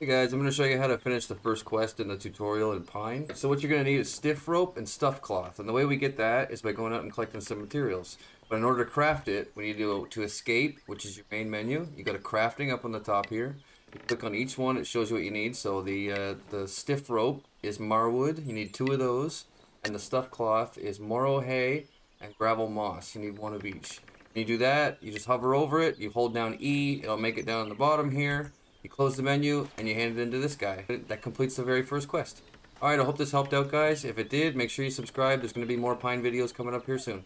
Hey guys, I'm going to show you how to finish the first quest in the tutorial in Pine. So what you're going to need is stiff rope and stuff cloth. And the way we get that is by going out and collecting some materials. But in order to craft it, we need to go to escape, which is your main menu. You go to crafting up on the top here. You click on each one, it shows you what you need. So the uh, the stiff rope is marwood. You need two of those. And the stuff cloth is morrow hay and gravel moss. You need one of each. When you do that, you just hover over it, you hold down E, it'll make it down the bottom here. You close the menu and you hand it into this guy. That completes the very first quest. Alright, I hope this helped out guys. If it did, make sure you subscribe. There's going to be more Pine videos coming up here soon.